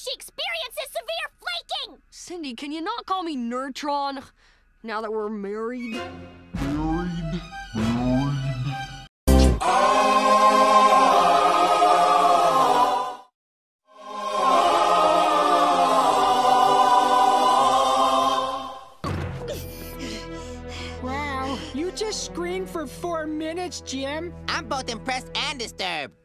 she experiences severe flaking! Cindy, can you not call me Nerdtron now that we're married? Wow, you just screamed for four minutes, Jim. I'm both impressed and disturbed.